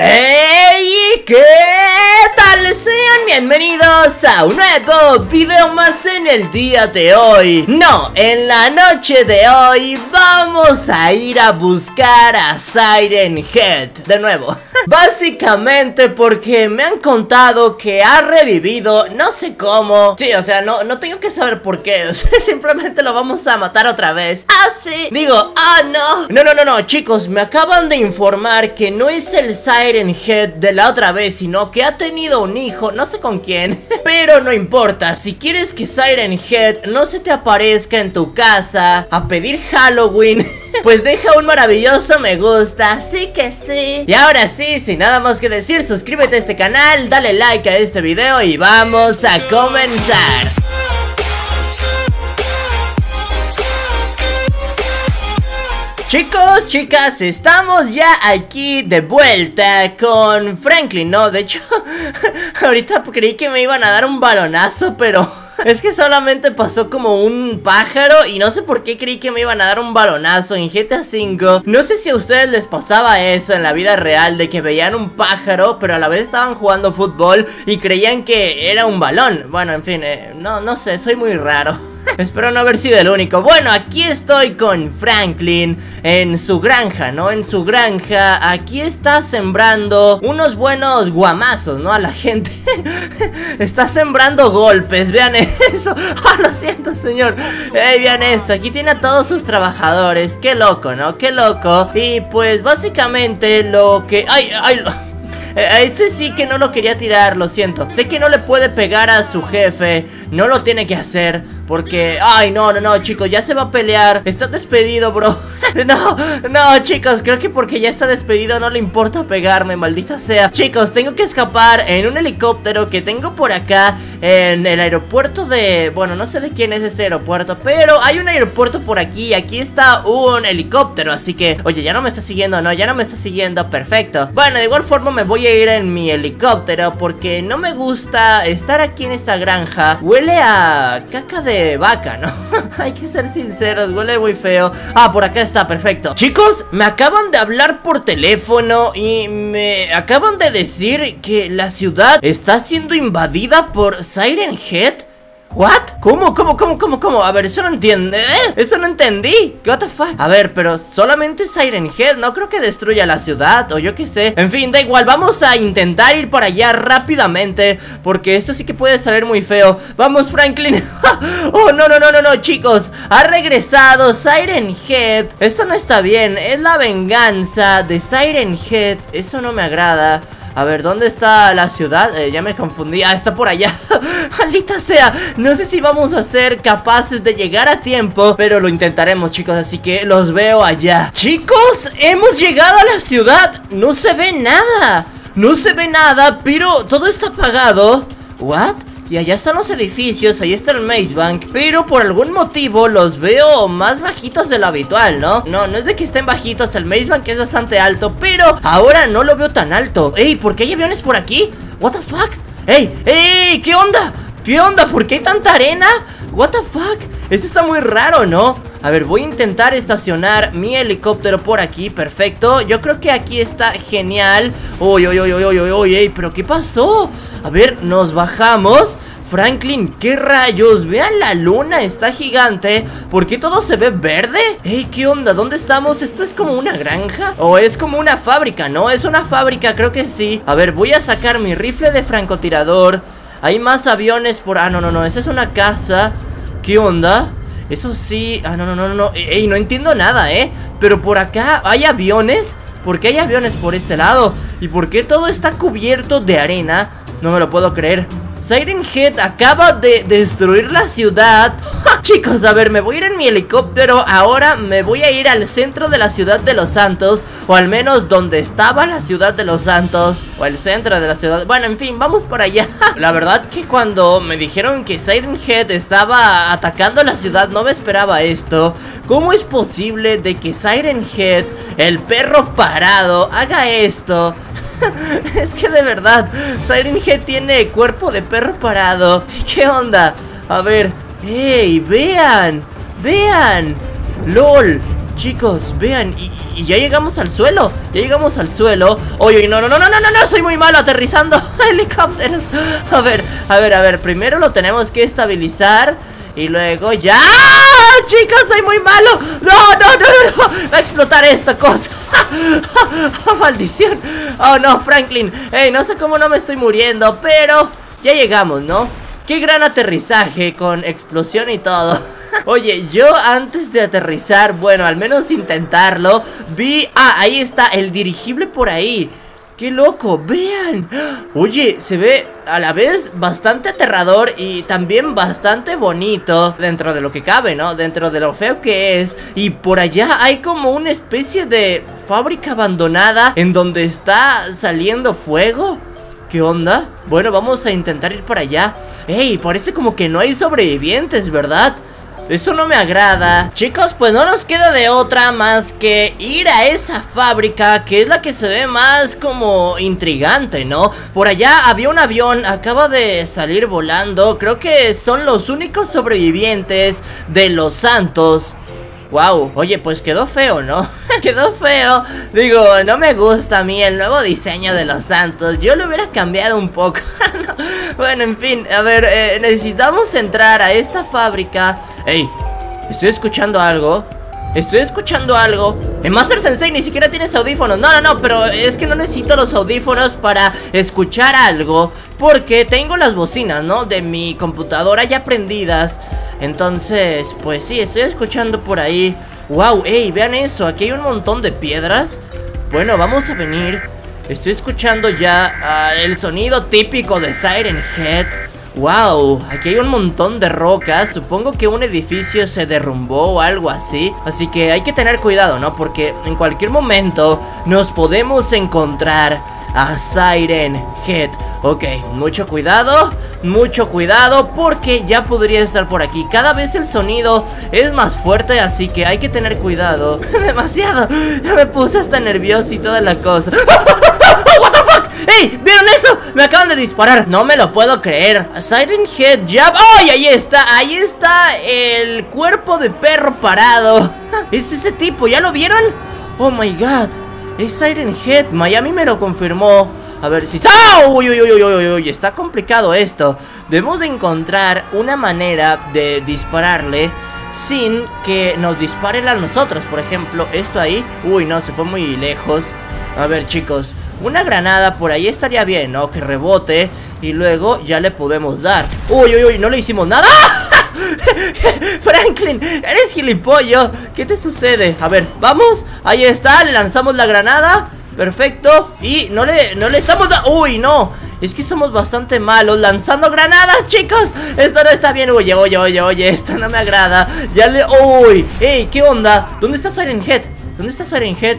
¡Hey! ¿Qué tal? Sean bienvenidos a un nuevo video más en el día de hoy. No, en la noche de hoy vamos a ir a buscar a Siren Head. De nuevo Básicamente porque me han contado que ha revivido, no sé cómo. Sí, o sea, no, no tengo que saber por qué. Simplemente lo vamos a matar otra vez. Ah, sí. Digo, ah, no. No, no, no, no, chicos, me acaban de informar que no es el Siren Head de la otra vez, sino que ha tenido un hijo, no sé Pero no importa, si quieres que Siren Head no se te aparezca en tu casa a pedir Halloween. Pues deja un maravilloso me gusta, sí que sí. Y ahora sí, sin nada más que decir, suscríbete a este canal, dale like a este video y vamos a comenzar Chicos, chicas, estamos ya aquí de vuelta con Franklin, ¿no? De hecho, ahorita creí que me iban a dar un balonazo, pero... Es que solamente pasó como un pájaro y no sé por qué creí que me iban a dar un balonazo en GTA V. No sé si a ustedes les pasaba eso en la vida real, de que veían un pájaro, pero a la vez estaban jugando fútbol y creían que era un balón. Bueno, en fin, eh, no, no sé, soy muy raro. Espero no haber sido el único Bueno, aquí estoy con Franklin En su granja, ¿no? En su granja Aquí está sembrando unos buenos guamazos, ¿no? A la gente Está sembrando golpes Vean eso Ah, lo siento, señor Ey, vean esto Aquí tiene a todos sus trabajadores Qué loco, ¿no? Qué loco Y pues básicamente lo que... ¡Ay, ay! Eh, ese sí que no lo quería tirar, lo siento. Sé que no le puede pegar a su jefe. No lo tiene que hacer Porque, ay no, no, no chicos, ya se va a pelear. Está despedido, bro. No, no chicos, creo que porque ya está despedido No le importa pegarme, maldita sea. Chicos, tengo que escapar en un helicóptero Que tengo por acá En el aeropuerto de, bueno, no sé de quién es este aeropuerto Pero hay un aeropuerto por aquí Y aquí está un helicóptero Así que, oye, ya no me está siguiendo, no, ya no me está siguiendo Perfecto, bueno, de igual forma me voy a ir en mi helicóptero porque no me gusta estar aquí en esta granja. Huele a caca de vaca, ¿no? Hay que ser sinceros, huele muy feo. Ah, por acá está, perfecto. Chicos, me acaban de hablar por teléfono y me acaban de decir que la ciudad está siendo invadida por Siren Head. ¿What? ¿Cómo? ¿Cómo? ¿Cómo? ¿Cómo? ¿Cómo? A ver, eso no entiende ¿eh? Eso no entendí What the fuck? A ver, pero solamente Siren Head No creo que destruya la ciudad O yo qué sé En fin, da igual Vamos a intentar ir por allá rápidamente Porque esto sí que puede salir muy feo Vamos, Franklin Oh, no, no, no, no, no, chicos Ha regresado Siren Head Esto no está bien Es la venganza de Siren Head Eso no me agrada a ver, ¿dónde está la ciudad? Eh, ya me confundí. Ah, está por allá. Maldita sea. No sé si vamos a ser capaces de llegar a tiempo Pero lo intentaremos, chicos Así que los veo allá. Chicos, hemos llegado a la ciudad. No se ve nada. No se ve nada, pero todo está apagado. ¿What? Y allá están los edificios, ahí está el Maze Bank Pero por algún motivo los veo más bajitos de lo habitual, ¿no? No, no es de que estén bajitos, el Maze Bank es bastante alto Pero ahora no lo veo tan alto Ey, ¿por qué hay aviones por aquí? What the fuck? Ey, ey, ¿qué onda? ¿Qué onda? ¿Por qué hay tanta arena? What the fuck? Esto está muy raro, ¿no? A ver, voy a intentar estacionar mi helicóptero por aquí, perfecto Yo creo que aquí está genial Uy, uy, uy, uy, uy, uy, uy, pero ¿qué pasó? A ver, nos bajamos Franklin, ¿qué rayos? Vean la luna, está gigante ¿Por qué todo se ve verde? Ey, ¿qué onda? ¿Dónde estamos? ¿Esto es como una granja? ¿O es como una fábrica? No, es una fábrica, creo que sí A ver, voy a sacar mi rifle de francotirador Hay más aviones por... Ah, no, no, no, esa es una casa ¿Qué onda? Eso sí... Ah, no, no, no, no Ey, no entiendo nada, ¿eh? Pero por acá hay aviones ¿Por qué hay aviones por este lado? ¿Y por qué todo está cubierto de arena? No me lo puedo creer Siren Head acaba de destruir la ciudad. Chicos, a ver, me voy a ir en mi helicóptero. Ahora me voy a ir al centro de la ciudad de Los Santos O al menos donde estaba la ciudad de Los Santos O el centro de la ciudad. Bueno, en fin, vamos por allá. La verdad que cuando me dijeron que Siren Head estaba atacando la ciudad No me esperaba esto. ¿Cómo es posible de que Siren Head, el perro parado, haga esto? es que de verdad, Siren Head tiene cuerpo de perro parado. ¿Qué onda? A ver, ¡Ey! ¡Vean! ¡Vean! ¡Lol! Chicos, vean, y, ya llegamos al suelo Ya llegamos al suelo Oye, no, no, no, no, no, no, no, soy muy malo aterrizando helicópteros A ver, a ver, a ver Primero lo tenemos que estabilizar Y luego ya Chicos, soy muy malo No, no, no, no, no Va a explotar esta cosa Maldición Oh, no, Franklin Ey, no sé cómo no me estoy muriendo Pero ya llegamos, ¿no? Qué gran aterrizaje con explosión y todo Oye, yo antes de aterrizar, bueno, al menos intentarlo Vi... Ah, ahí está, el dirigible por ahí ¡Qué loco! ¡Vean! Oye, se ve a la vez bastante aterrador y también bastante bonito Dentro de lo que cabe, ¿no? Dentro de lo feo que es Y por allá hay como una especie de fábrica abandonada En donde está saliendo fuego ¿Qué onda? Bueno, vamos a intentar ir por allá ¡Ey! Parece como que no hay sobrevivientes, ¿verdad? Eso no me agrada Chicos, pues no nos queda de otra más que ir a esa fábrica Que es la que se ve más como intrigante, ¿no? Por allá había un avión, acaba de salir volando Creo que son los únicos sobrevivientes de los santos Wow, oye, pues quedó feo, ¿no? quedó feo. Digo, no me gusta a mí el nuevo diseño de los santos. Yo lo hubiera cambiado un poco. Bueno, en fin, a ver, eh, necesitamos entrar a esta fábrica. ¡Ey! Estoy escuchando algo. Estoy escuchando algo El Master Sensei ni siquiera tienes audífonos No, no, no, pero es que no necesito los audífonos para escuchar algo Porque tengo las bocinas, ¿no? De mi computadora ya prendidas Entonces, pues sí, estoy escuchando por ahí Wow, ey, vean eso Aquí hay un montón de piedras Bueno, vamos a venir Estoy escuchando ya ah, el sonido típico de Siren Head Wow, aquí hay un montón de rocas. Supongo que un edificio se derrumbó o algo así. Así que hay que tener cuidado, ¿no? Porque en cualquier momento nos podemos encontrar a Siren Head. Ok, mucho cuidado, mucho cuidado porque ya podría estar por aquí. Cada vez el sonido es más fuerte, así que hay que tener cuidado. Demasiado, ya me puse hasta nervioso y toda la cosa? ¿Vieron eso? Me acaban de disparar. No me lo puedo creer. Siren Head Jab. ¡Ay! ahí está Ahí está el cuerpo de perro parado. Es ese tipo ¿Ya lo vieron? Oh my god. Es Siren Head. Miami me lo confirmó. A ver si... ¡Ah! Uy, uy, uy, uy, uy, uy, está complicado esto. Debemos de encontrar una manera de dispararle sin que nos disparen a nosotros. Por ejemplo, esto ahí. Uy, no, se fue muy lejos. A ver, chicos una granada por ahí estaría bien, ¿no? Que rebote y luego ya le podemos dar Uy, uy, uy, no le hicimos nada Franklin, eres gilipollo ¿Qué te sucede? A ver, vamos Ahí está, le lanzamos la granada Perfecto Y no le, no le estamos dando Uy, no es que somos bastante malos lanzando granadas, chicos Esto no está bien Oye, oye, oye, oye Esto no me agrada Ya le... Uy Ey, ¿qué onda? ¿Dónde está Siren Head? ¿Dónde está Siren Head?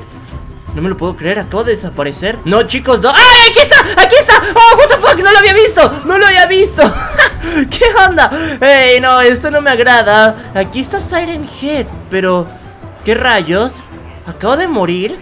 No me lo puedo creer, acabo de desaparecer No, chicos, no ¡Ay, aquí está! ¡Aquí está! ¡Oh, what the fuck! ¡No lo había visto! ¡No lo había visto! ¿Qué onda? ¡Ey, no! Esto no me agrada Aquí está Siren Head Pero... ¿Qué rayos? ¿Acabo de morir?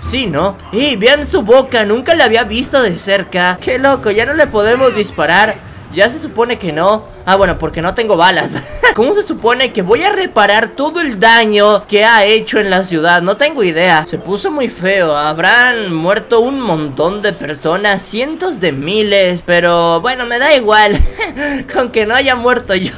Sí, ¿no? ¡Ey, vean su boca! Nunca la había visto de cerca ¡Qué loco! Ya no le podemos disparar ya se supone que no Ah, bueno, porque no tengo balas. ¿Cómo se supone que voy a reparar todo el daño que ha hecho en la ciudad? No tengo idea. Se puso muy feo. Habrán muerto un montón de personas Cientos de miles Pero bueno, me da igual. Con que no haya muerto yo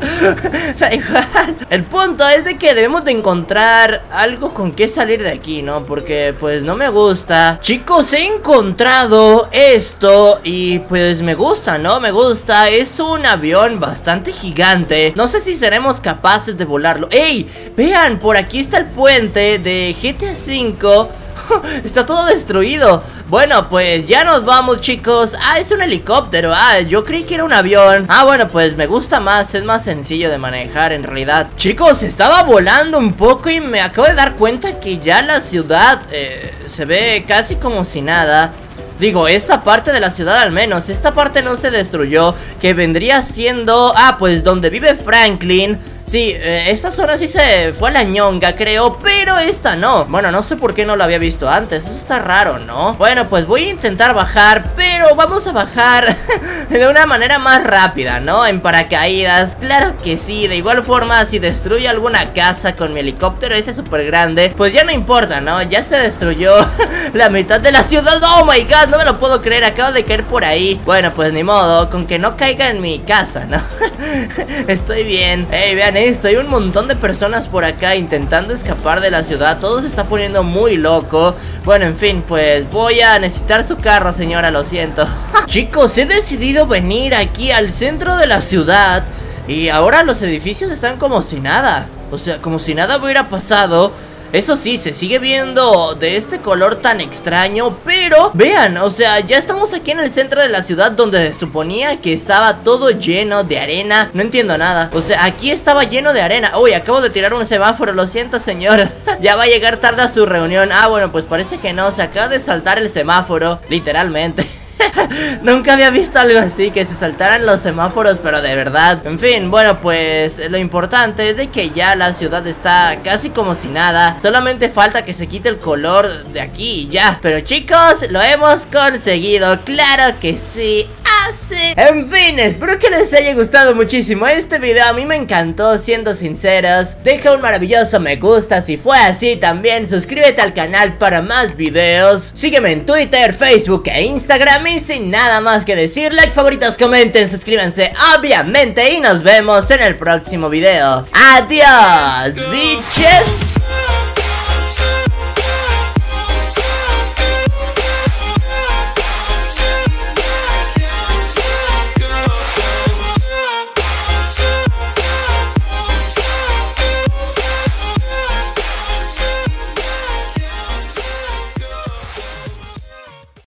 El punto es de que debemos de encontrar algo con que salir de aquí, ¿no? Porque pues no me gusta Chicos, he encontrado esto y pues me gusta, ¿no? Me gusta, es un avión bastante gigante No sé si seremos capaces de volarlo ¡Ey! Vean, por aquí está el puente de GTA V Está todo destruido. Bueno, pues ya nos vamos chicos. Ah, es un helicóptero. Ah, yo creí que era un avión. Ah, bueno, pues me gusta más. Es más sencillo de manejar en realidad. Chicos, estaba volando un poco Y me acabo de dar cuenta que ya la ciudad eh, Se ve casi como si nada. Digo, esta parte de la ciudad al menos Esta parte no se destruyó Que vendría siendo... Ah, pues donde vive Franklin Sí, eh, esta zona sí se fue a la ñonga, creo Pero esta no Bueno, no sé por qué no lo había visto antes Eso está raro, ¿no? Bueno, pues voy a intentar bajar Pero vamos a bajar de una manera más rápida, ¿no? En paracaídas, claro que sí De igual forma, si destruye alguna casa con mi helicóptero ese súper grande Pues ya no importa, ¿no? Ya se destruyó la mitad de la ciudad ¡Oh, my God! No me lo puedo creer, acabo de caer por ahí Bueno, pues ni modo, con que no caiga en mi casa, ¿no? Estoy bien Ey, vean esto, hay un montón de personas por acá intentando escapar de la ciudad. Todo se está poniendo muy loco. Bueno, en fin, pues voy a necesitar su carro, señora, lo siento. Chicos, he decidido venir aquí al centro de la ciudad Y ahora los edificios están como si nada. O sea, como si nada hubiera pasado eso sí, se sigue viendo de este color tan extraño Pero, vean, o sea, ya estamos aquí en el centro de la ciudad Donde se suponía que estaba todo lleno de arena. No entiendo nada. O sea, aquí estaba lleno de arena. Uy, acabo de tirar un semáforo, lo siento señor. Ya va a llegar tarde a su reunión. Ah, bueno, pues parece que no Se acaba de saltar el semáforo, literalmente Nunca había visto algo así, que se saltaran los semáforos, pero de verdad. En fin, bueno, pues lo importante es de que ya la ciudad está casi como si nada. Solamente falta que se quite el color de aquí y ya. Pero chicos, lo hemos conseguido, claro que sí. En fin, espero que les haya gustado muchísimo este video. A mí me encantó, siendo sinceros. Deja un maravilloso me gusta. Si fue así también Suscríbete al canal para más videos. Sígueme en Twitter, Facebook e Instagram. Y sin nada más que decir, like, favoritos, comenten, suscríbanse obviamente. Y nos vemos en el próximo video. Adiós, bitches